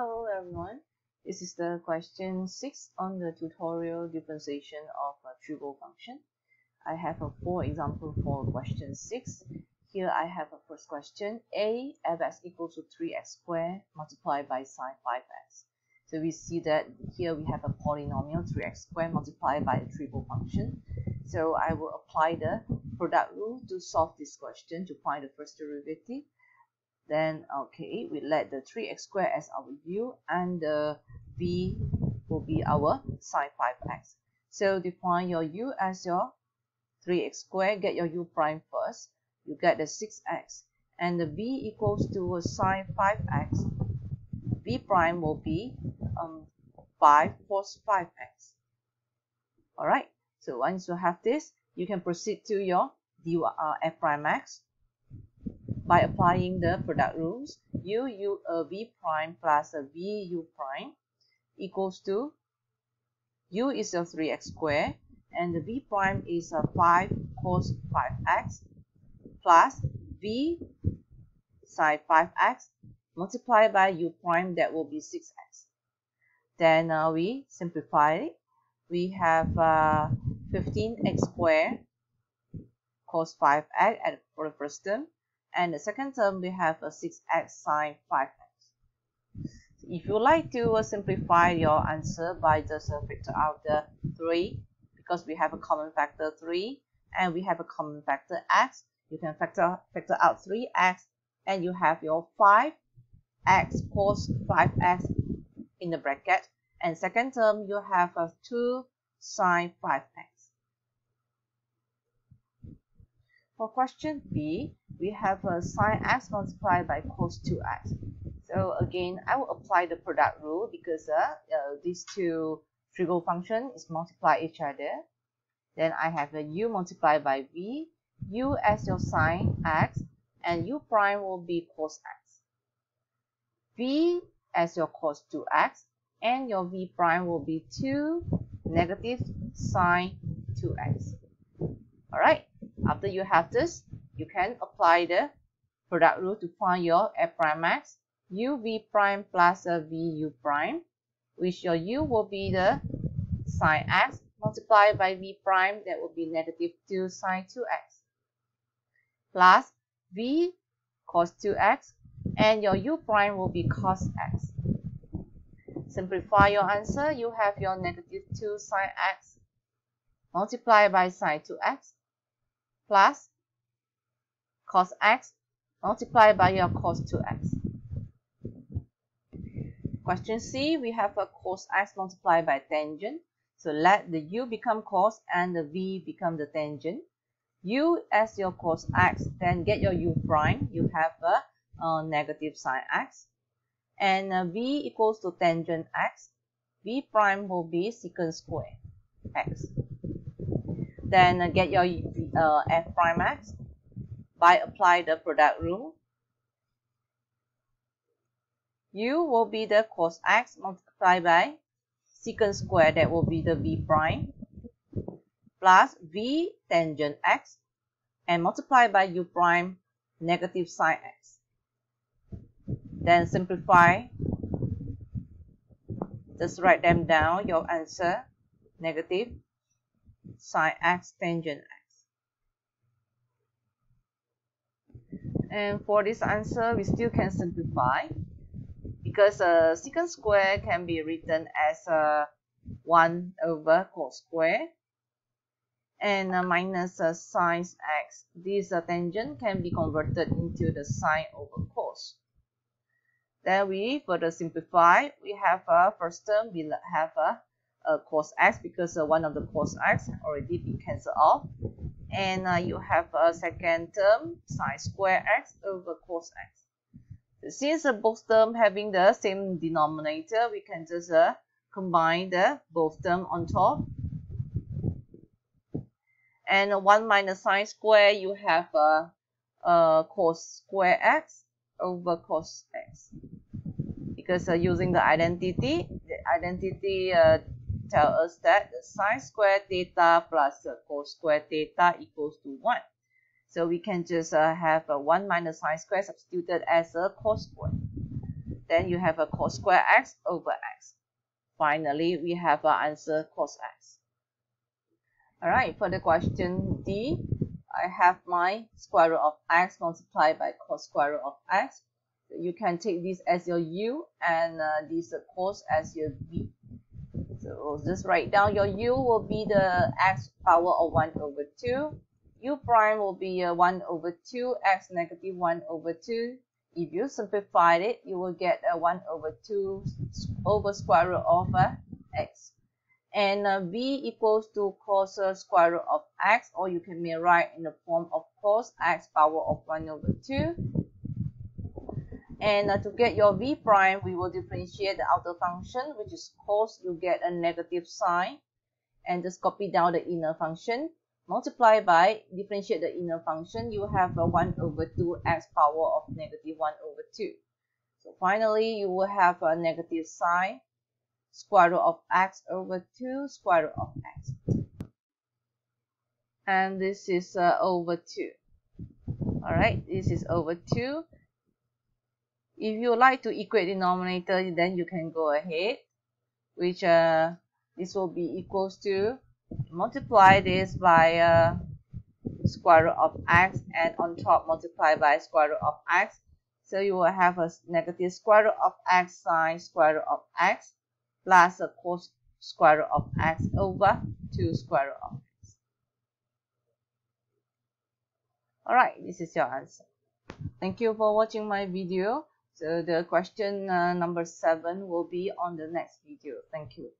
Hello everyone. This is the question 6 on the tutorial differentiation of a trigo function. I have a four example for question 6. Here I have a first question. A fx equals to 3x squared multiplied by sine 5x. So we see that here we have a polynomial 3x squared multiplied by a trigo function. So I will apply the product rule to solve this question to find the first derivative then okay we let the 3x squared as our u and the v will be our sine 5x so define your u as your 3x squared get your u prime first you get the 6x and the v equals to a sine 5x v prime will be um 5 cos 5x all right so once you have this you can proceed to your du uh, f prime x by applying the product rules, u u uh, v prime plus a v u prime equals to u is a 3x squared and the v prime is a 5 cos 5x plus v sine 5x multiplied by u prime that will be 6x. Then uh, we simplify it. We have uh, 15x squared cos 5x at, for the first term and the second term we have a 6x sine 5x. If you like to uh, simplify your answer by just uh, factor out the 3 because we have a common factor 3 and we have a common factor x, you can factor, factor out 3x and you have your 5x cos 5x in the bracket and second term you have a 2 sine 5x. For question B, we have a sine x multiplied by cos 2x. So again, I will apply the product rule because uh, uh, these two trigo function is multiply each other. Then I have a u multiplied by v, u as your sine x, and u prime will be cos x. v as your cos 2x, and your v prime will be 2 negative sine 2x. Alright, after you have this, you can apply the product rule to find your f prime x, u v prime plus v u prime, which your u will be the sine x multiplied by v prime, that will be negative 2 sine 2x, plus v cos 2x, and your u prime will be cos x. Simplify your answer, you have your negative 2 sine x multiplied by sine 2x plus cos x multiplied by your cos 2x. Question C, we have a cos x multiplied by tangent. So let the u become cos and the v become the tangent. u as your cos x, then get your u prime. You have a, a negative sine x. And uh, v equals to tangent x. v prime will be secant square x. Then uh, get your uh, f prime x by apply the product rule. u will be the cos x multiplied by secant square that will be the v prime plus v tangent x and multiplied by u prime negative sine x. Then simplify. Just write them down, your answer, negative sine x tangent x. And for this answer, we still can simplify because uh, secant square can be written as uh, 1 over cos square and uh, minus uh, sine x. This uh, tangent can be converted into the sine over cos. Then we further simplify. We have a uh, first term, we have a, a cos x because uh, one of the cos x already been cancelled off and uh, you have a second term sine square x over cos x. Since uh, both term having the same denominator, we can just uh, combine the both term on top. And uh, 1 minus sine square, you have a uh, uh, cos square x over cos x. Because uh, using the identity, the identity uh, tell us that the sine square theta plus the cos square theta equals to 1. So we can just uh, have a 1 minus sine square substituted as a cos square. then you have a cos square x over x. Finally, we have our answer cos x. Alright, for the question D, I have my square root of x multiplied by cos square root of x. You can take this as your u and uh, this uh, cos as your v. So just write down your u will be the x power of 1 over 2. u prime will be uh, 1 over 2 x negative 1 over 2. If you simplify it, you will get a 1 over 2 over square root of uh, x. And uh, v equals to cos uh, square root of x, or you can write in the form of cos x power of 1 over 2 and uh, to get your v prime, we will differentiate the outer function, which is cos, you get a negative sine. And just copy down the inner function. Multiply by, differentiate the inner function, you have a 1 over 2 x power of negative 1 over 2. So finally, you will have a negative sine, square root of x over 2, square root of x. And this is uh, over 2. Alright, this is over 2 if you like to equate denominator, then you can go ahead, which uh, this will be equals to multiply this by uh, square root of x and on top multiply by square root of x. So you will have a negative square root of x sine square root of x plus a cos square root of x over 2 square root of x. Alright, this is your answer. Thank you for watching my video. So the question uh, number seven will be on the next video. Thank you.